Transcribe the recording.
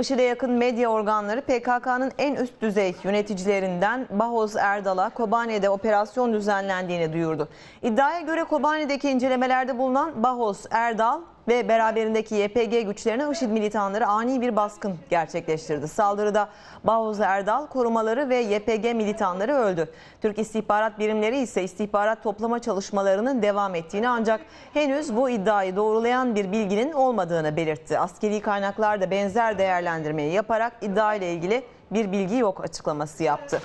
IŞİD'e yakın medya organları PKK'nın en üst düzey yöneticilerinden Bahoz Erdal'a Kobane'de operasyon düzenlendiğini duyurdu. İddiaya göre Kobane'deki incelemelerde bulunan Bahoz Erdal ve beraberindeki YPG güçlerine IŞİD militanları ani bir baskın gerçekleştirdi. Saldırıda Bahuz Erdal korumaları ve YPG militanları öldü. Türk istihbarat birimleri ise istihbarat toplama çalışmalarının devam ettiğini ancak henüz bu iddiayı doğrulayan bir bilginin olmadığını belirtti. Askeri kaynaklar da benzer değerlendirmeyi yaparak iddia ile ilgili bir bilgi yok açıklaması yaptı.